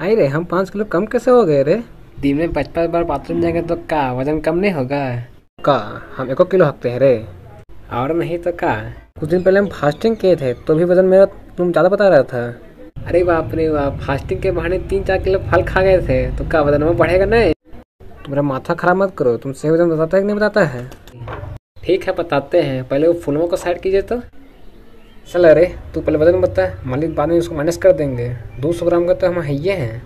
आई रे हम पाँच किलो कम कैसे हो गए रे? दिन में पच पच बार बाथरूम जाएँगे तो का? वज़न कम नहीं होगा। का? हम एको किलो हकते हैं रे। और नहीं तो का? कुछ दिन पहले हम फास्टिंग किए थे तो भी वज़न मेरा तुम ज़्यादा बता रहा था। अरे बाप रे बाप फास्टिंग के बहाने तीन चार किलो फल खा गए थे तो का वज़न में बढ़ेगा नहीं? तुम्हारा माथा खराब मत करो तुम सही वज़न बताता है कि नहीं बताता है? ठीक है बताते हैं। पहले वो फूलों को साइड कीजिए तो। चल अरे, तू पहले वज़न बता, मालिक बाद में उसको माइनस कर देंगे। दो सौ ग्राम का तो हम है हैं।